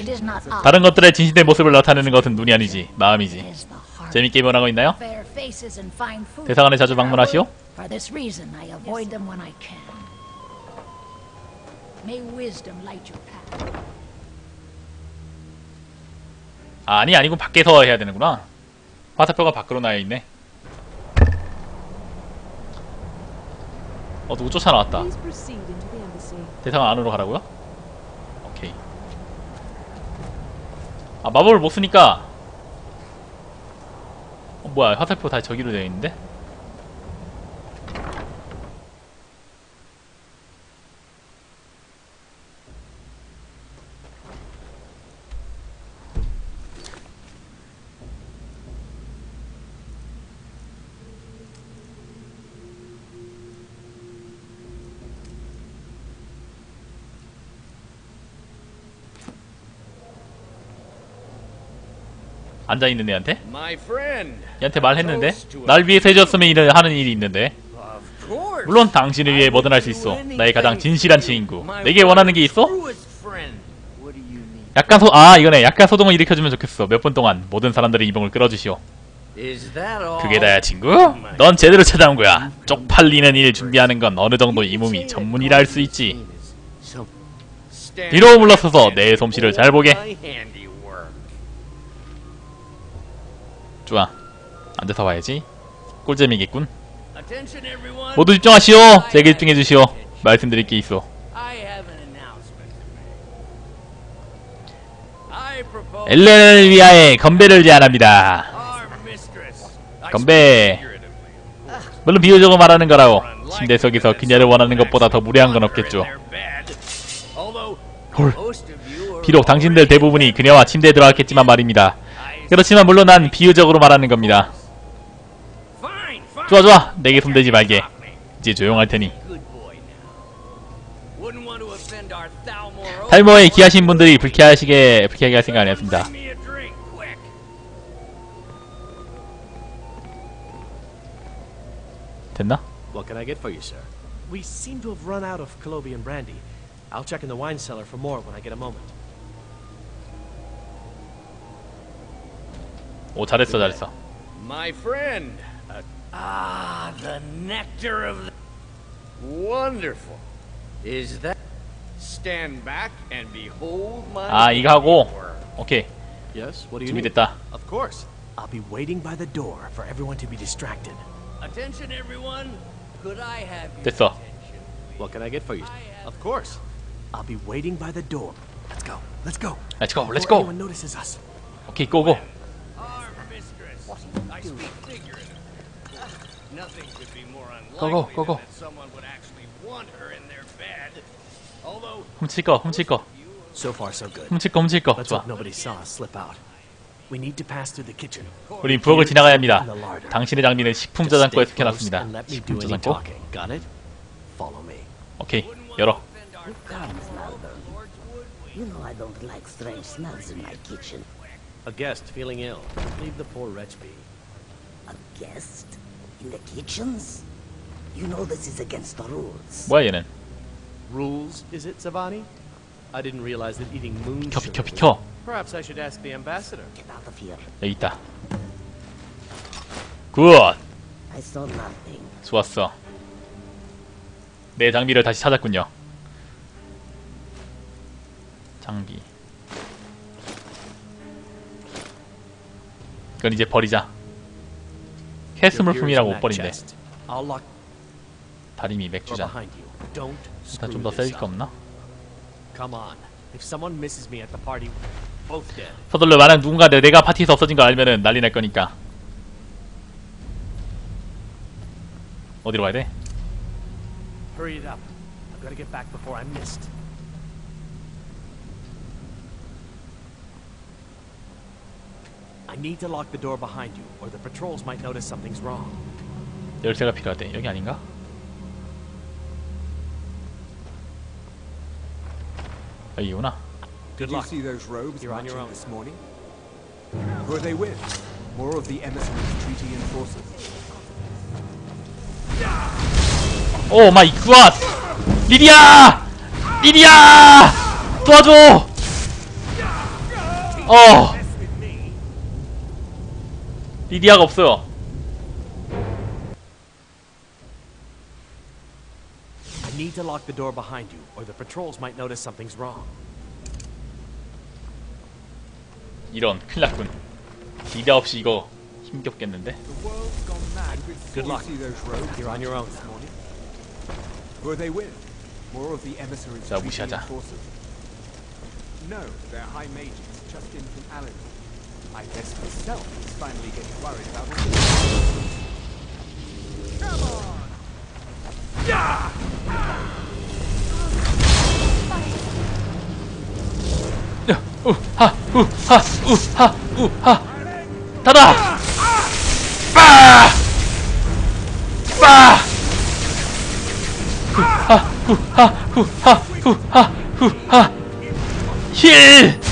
is not us. 다른 것들의 진실된 모습을 나타내는 것은 눈이 아니지 마음이지 재밌게 변하고 있나요? 대사관에 자주 방문하시오? For this reason, I avoid them when I can. May wisdom light your path. 아, 아니 아니고 밖에서 해야 되는구나 화살표가 밖으로 나와 있네 어 누구 쫓아나왔다. 대사관 안으로 가라고요? 오케이 아 마법을 못 쓰니까 어, 뭐야 화살표 다 저기로 되어 있는데? 앉아있는 애한테? 얘한테 말했는데? 날 위해서 해줬으면 일을 하는 일이 있는데. 물론 당신을 위해 뭐든 할 수 있어. 나의 가장 진실한 친구. 내게 원하는 게 있어? 약간 소, 아 이거네. 약간 소동을 일으켜주면 좋겠어. 몇 분 동안 모든 사람들의 이봉을 끌어주시오? 그게 다야 친구? 넌 제대로 찾아온 거야. 쪽팔리는 일 준비하는 건 어느 정도 이 몸이 전문이라 할 수 있지. 뒤로 물러서서 내 솜씨를 잘 보게. 좋아. 앉아서 봐야지. 꿀잼이겠군. 모두 집중하시오. 제게 집중해주시오. 말씀드릴 게 있어. 엘렌을 위하여 건배를 제안합니다. 건배. 물론 비유적으로 말하는 거라고. 침대 속에서 그녀를 원하는 것보다 더 무례한 건 없겠죠. 헐. 비록 당신들 대부분이 그녀와 침대에 들어갔겠지만 말입니다 그렇지만 물론 난 비유적으로 말하는 겁니다. 좋아 좋아 내게 손대지 말게 이제 조용할 테니. 탈모에 기하신 분들이 불쾌하시게 불쾌하게 할 생각 drink, quick. 됐나? What can I get for you, sir? We seem to have run out of Colobian brandy. I'll check in the wine cellar for more when I get a moment. 오 잘했어 잘했어 My friend. Uh, ah, the nectar of the... Wonderful. Is that... Stand back and behold my... 아 이거 하고 handiwork. 오케이 Yes, what do you need? 준비됐다 Of course. I'll be waiting by the door for everyone to be distracted. Attention, everyone. Could I have your 됐어 attention? What can I get for you? Of course. I'll be waiting by the door. Let's go. Let's go. Let's go let's Before go anyone notices us. 오케이 Go, go, go, go. 훔칠 거 훔칠 거 So far, so good. 훔칠 거 훔칠 거 Let's 좋아 nobody saw us slip out. We need to pass through the kitchen. 우리 부엌을 지나가야 합니다. 당신의 장비는 식품 저장고에 숨겨놨습니다 and let me 식품 저장고 talking. Got it? Follow me. 오케이 열어. You know I don't like strange smells in my kitchen. A guest feeling ill. Leave the poor wretch be. A guest? In the kitchens? You know this is against the rules. 뭐야 얘는 Rules, is it, Savani? I didn't realize that eating moon 비켜 sugar 비켜 was- 비켜 Perhaps I should ask the ambassador. Get out of here. 여기 있다 굿 I saw nothing. 좋았어 내 장비를 다시 찾았군요 장비 이건 이제 버리자 캐스 물품이라고 못 버린대 다리미 맥주잔 일단 screw 좀더 this 셀게 up. 없나? 서둘러 만약 누군가 내, 내가 파티에서 없어진 걸 알면은 난리 날 거니까 어디로 가야 돼? Hurry it up. I've got to get back before I'm missed. I need to lock the door behind you, or the patrols might notice something's wrong. 열쇠가 필요하대. 여기 아닌가? 여기구나. Good Did you luck. see those rogues You're on your marching own. this morning? Who are they with? More of the emissaries' treaty enforcers. 오 마이 갓! 리디야! 리디야! 도와줘! 어! 리디아가 없어요. I need to lock the door behind you, or the patrols might notice something's wrong. 이런 큰일 났군. 리디아 없이 이거 힘겹겠는데? Good luck. You're on your own. are they with? More of the emissaries' 자, 무시하자. No, they're high mages just in from Aladdin. I guess myself is finally getting worried about this. Come on! 우하 우 하 우 하 우 하 닫아 빠! 빠! 후 하 후 하 후 하 후 하 후 하 힐!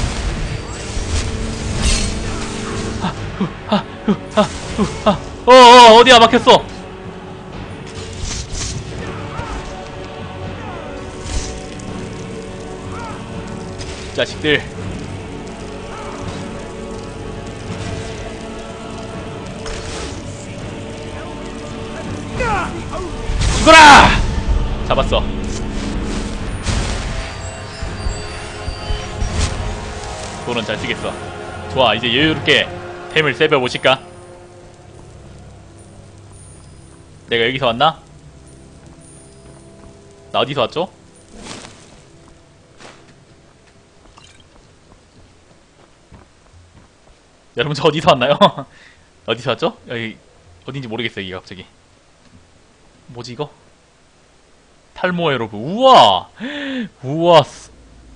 후하 후하 어어 어디야 막혔어 자식들 죽어라! 잡았어. 돈은 잘 쓰겠어. 좋아, 이제 여유롭게 템을 세벼 보실까? 내가 여기서 왔나? 나 어디서 왔죠? 여러분 저 어디서 왔나요? 어디서 왔죠? 여기 어딘지 모르겠어요 이게 갑자기 뭐지 이거? 탈모 여러분 우와 우와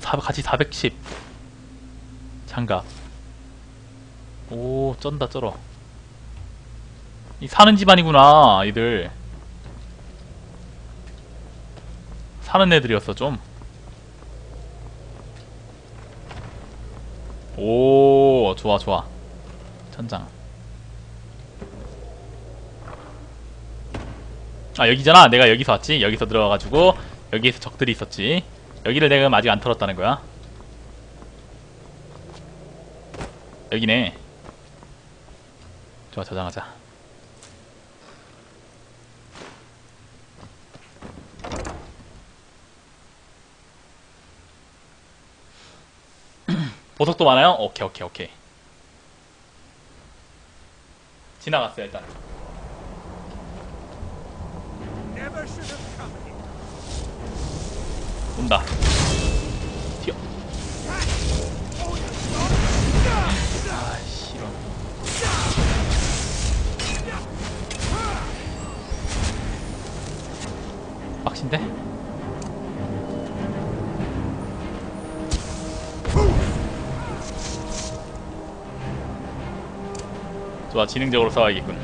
사, 같이 410 장갑 오 쩐다 쩔어 이 사는 집안이구나 이들 사는 애들이었어 좀 오, 좋아, 좋아. 천장. 아, 여기잖아. 내가 여기서 왔지. 여기서 들어와가지고, 여기에서 적들이 있었지. 여기를 내가 아직 안 털었다는 거야. 여기네. 좋아, 저장하자. 보석도 많아요? 오케이 오케이 오케이 지나갔어요 일단. 온다 튀어 빡신데? 좋아 지능적으로 싸워야겠군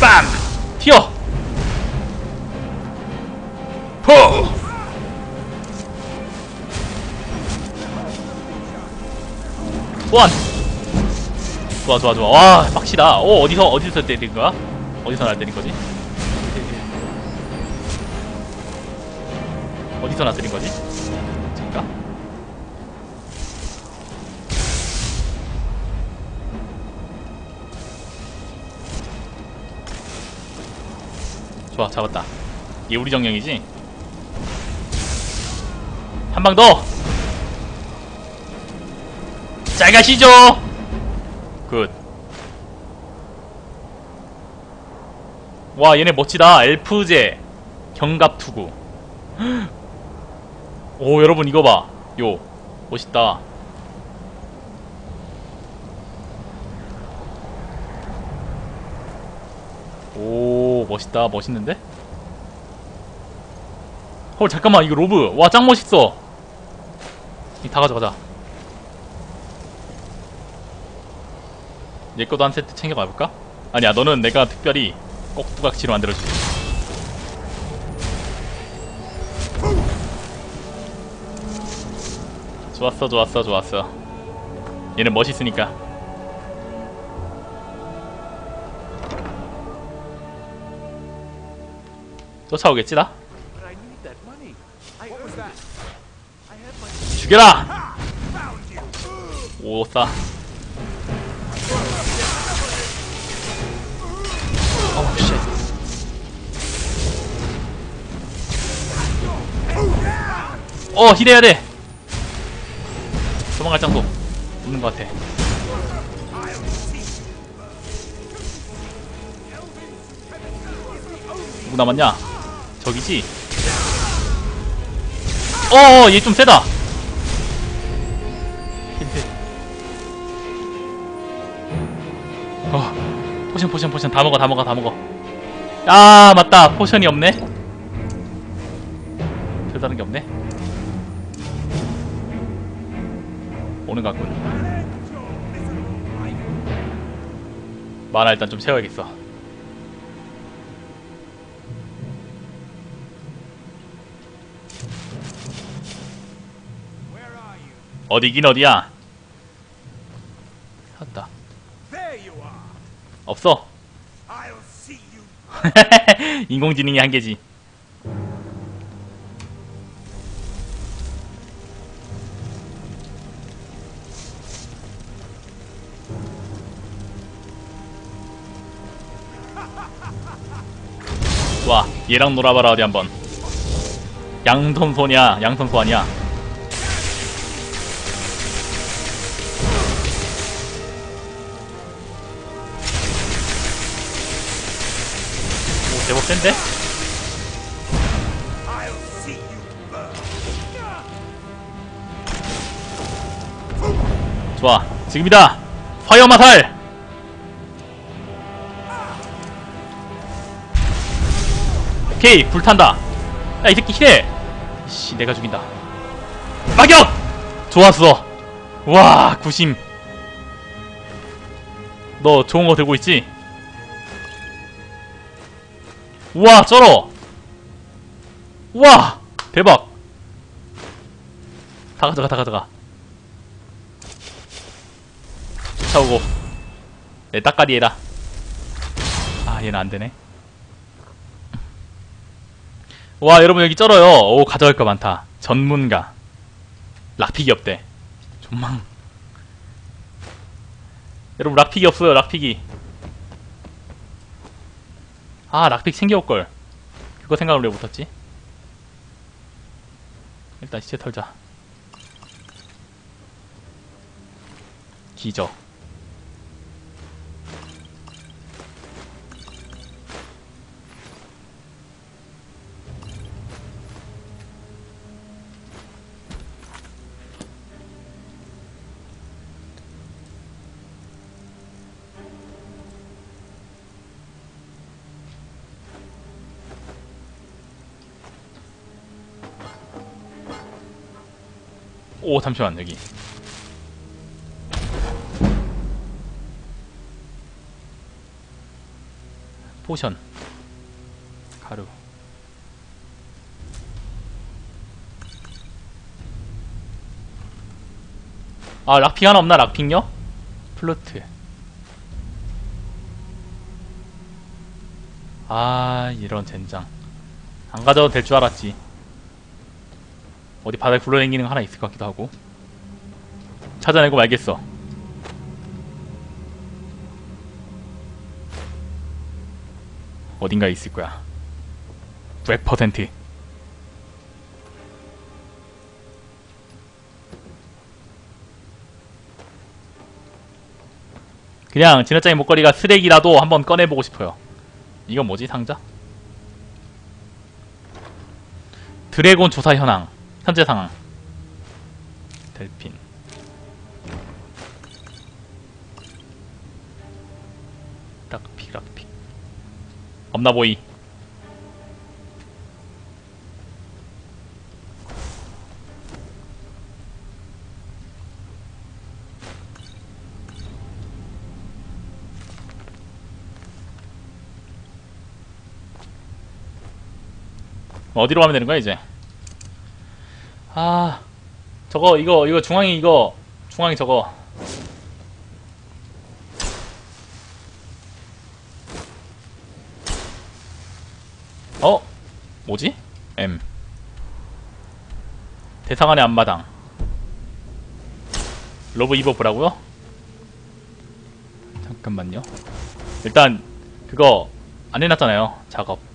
빰! 튀어! 포! 소환! 좋아 좋아 좋아 와 빡시다 오 어디서 어디서 때린 거야? 어디서 날 때린 거지? 어디서 나 때린 거지? 잠깐 좋아 잡았다 이게 우리 정령이지? 한 방 더! 잘 가시죠! 굿. 와 얘네 멋지다. 엘프제 경갑투구. 오 여러분 이거 봐. 요 멋있다. 오 멋있다 멋있는데? 헐 잠깐만 이거 로브 와 짱 멋있어 이 다 가져가자 얘 거도 한 세트 챙겨가볼까? 아니야 너는 내가 특별히 꼭 부각치로 만들어줄게 좋았어 좋았어 좋았어 얘는 멋있으니까 쫓아오겠지 나? 죽여라! 오싸 어 힐해야 돼. 도망갈 장소 없는 것 같아. 누구 남았냐? 저기지? 어얘 좀 세다. 어 potion potion potion. 다 먹어 다 먹어 다 먹어. 아 맞다. potion이 없네. 별다른 게 없네 오는 것 같군 마나 일단 좀 채워야겠어 you? 어디긴 어디야 are. 없어. 인공지능의 한계지 얘랑 놀아봐라 어디 한번. 양손소냐 양손소 아니야. 오 제법 센데? 좋아. 지금이다. 화염 화살 오케이 불탄다. 야 이 새끼 힐해. 씨 내가 죽인다. 막역! 좋았어. 와 구심. 너 좋은 거 들고 있지? 우와 쩔어. 우와 대박. 다 가져가 다 가져가. 쫓아오고. 내 따까리 해라 아 얘는 안되네 와 여러분 여기 쩔어요. 오 가져갈 거 많다. 전문가. 락픽이 없대. 존망. 여러분 락픽이 없어요 락픽이. 아 락픽 챙겨올걸. 그거 생각을 왜 못했지? 일단 시체 털자. 기적 오 잠시만 여기. 포션. 가루. 아 락픽 하나 없나 락픽요? 플루트. 아 이런 젠장. 안 가져도 될 줄 알았지 어디 바닥에 굴러다니는 거 하나 있을 것 같기도 하고. 찾아내고 말겠어. 어딘가에 있을 거야. 100% 그냥 지나장의 목걸이가 쓰레기라도 한번 꺼내보고 싶어요. 이건 뭐지 상자? 드래곤 조사 현황 현재 상황 델핀 락픽 락픽 없나 보이. 어디로 가면 되는 거야 이제? 아 저거 이거 이거 중앙이 이거 중앙이 저거 어? 뭐지? M 대상안의 앞마당 로브 입어보라고요? 잠깐만요 일단 그거 안 해놨잖아요 작업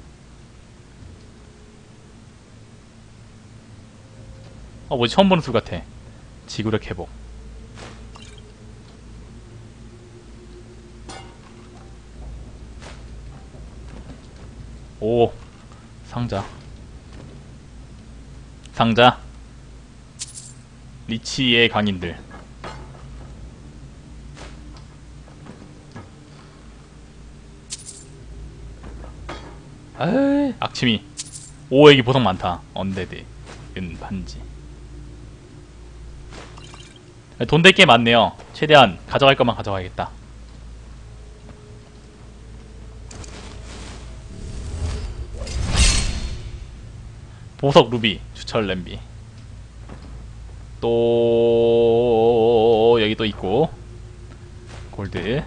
어 뭐지? 처음 보는 술 같아. 지구력 회복. 오 상자. 상자. 리치의 강인들. 에이. 악취미. 오 여기 보석 많다. undead. 은 반지 돈 될 게 많네요. 최대한 가져갈 것만 가져가야겠다. 보석 루비 주철 램비. 또 여기 또 있고. 골드.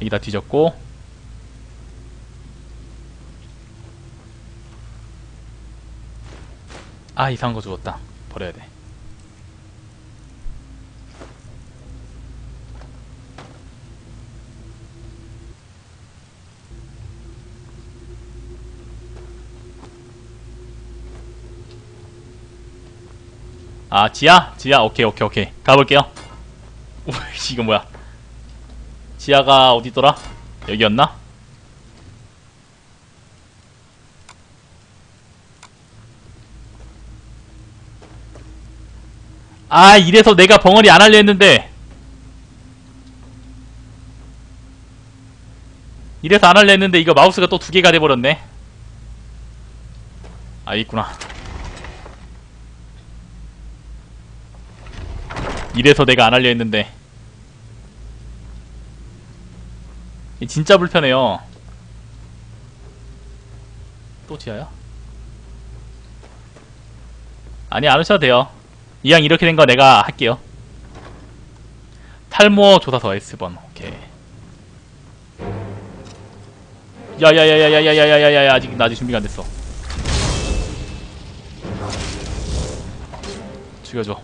여기 다 뒤졌고 아 이상한 거 주웠다 버려야 돼 아 지하? 지하 오케이 오케이 오케이 가볼게요 오이씨 이거 뭐야 지하가 어디더라? 여기였나? 아 이래서 내가 벙어리 안 하려 했는데. 이래서 안 하려 했는데 이거 마우스가 또 두 개가 돼버렸네. 아 있구나. 이래서 내가 안 하려 했는데. 이 진짜 불편해요. 또 지하야? 아니 안 오셔도 돼요 이왕 이렇게 된 거 내가 할게요. 탈모 조사서 S번. 오케이. 야야야야야야야야야야 아직 나 아직 준비가 안 됐어. 죽여줘.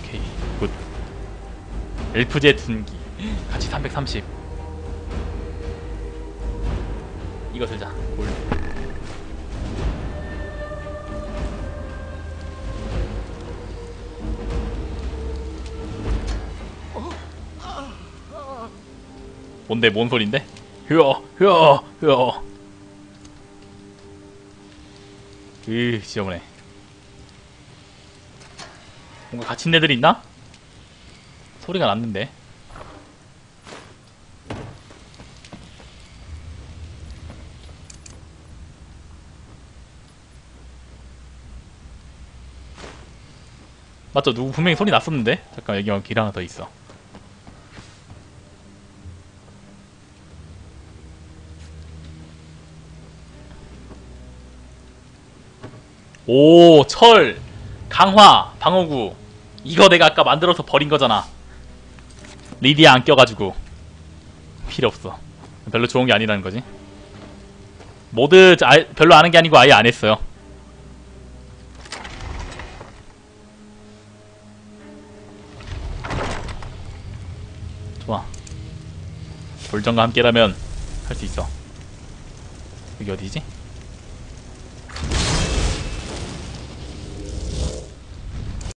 오케이 굿. 엘프제 둔기. 같이 330 이거 들자 뭔데 뭔 소린데? 휴어 휴어 휴어 으 지저분해 뭔가 갇힌 애들 있나? 소리가 났는데 맞죠? 누구 분명히 소리 났었는데? 잠깐 여기 길 하나 더 있어 오, 철, 강화, 방어구. 이거 내가 아까 만들어서 버린 거잖아. 리디아 안 껴가지고. 필요 없어. 별로 좋은 게 아니라는 거지. 모드 아, 별로 아는 게 아니고 아예 안 했어요. 좋아. 돌정과 함께라면 할 수 있어. 여기 어디지?